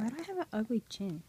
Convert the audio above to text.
Why do I have an ugly chin?